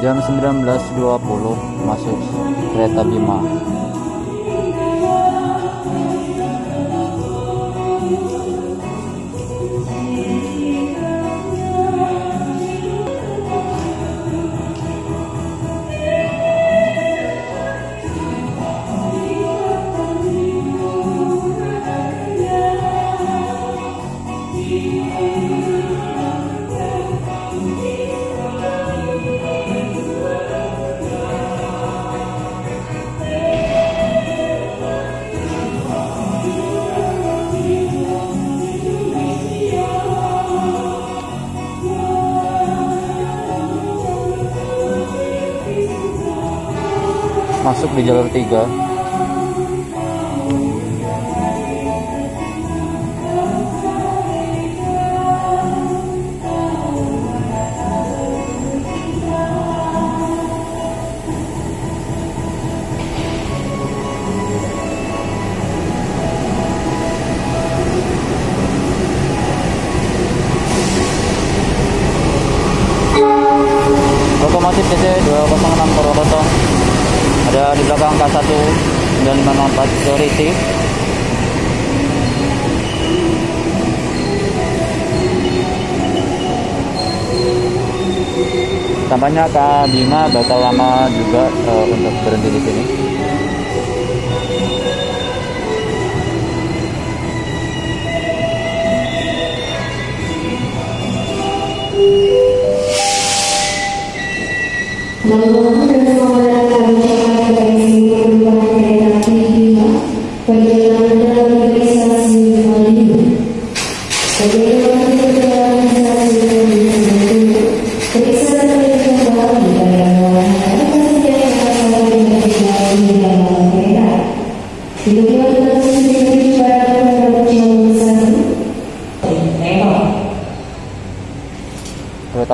Jam 19.20 masuk kereta Bima. Masuk di jalur 3. Di belakang K1 9504 Security tampaknya Kak Bima bakal lama juga uh, untuk berhenti di sini Lalu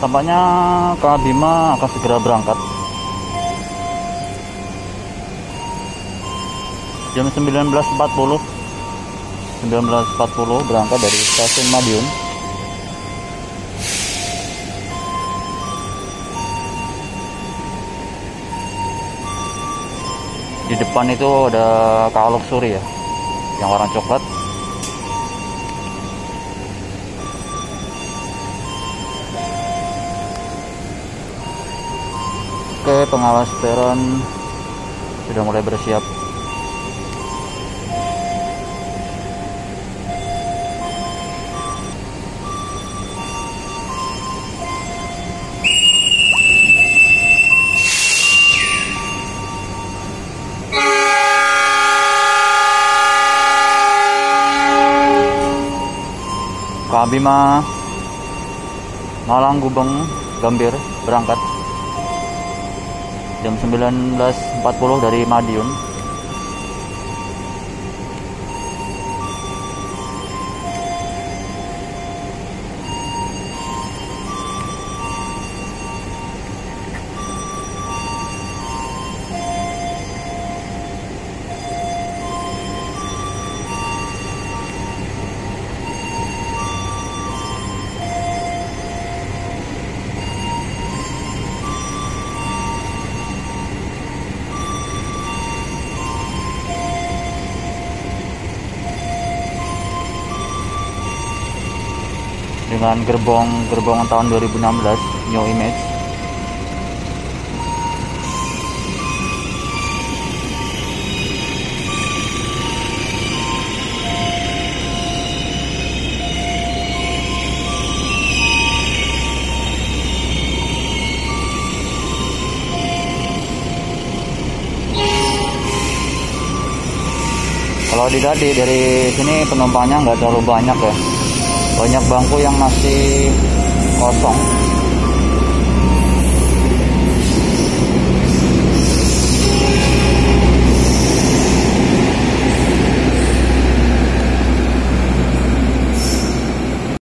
tampaknya Kak Bima akan segera berangkat. Jam 19.40 19.40 berangkat dari stasiun Madiun. Di depan itu ada Kak Luxury ya yang warna coklat Oke, pengawas peron sudah mulai bersiap. Kak Bima Malang Gubeng Gambir berangkat jam 19.40 dari Madiun dengan gerbong gerbong tahun 2016 New Image. Kalau di dari sini penumpangnya nggak terlalu banyak ya banyak bangku yang masih kosong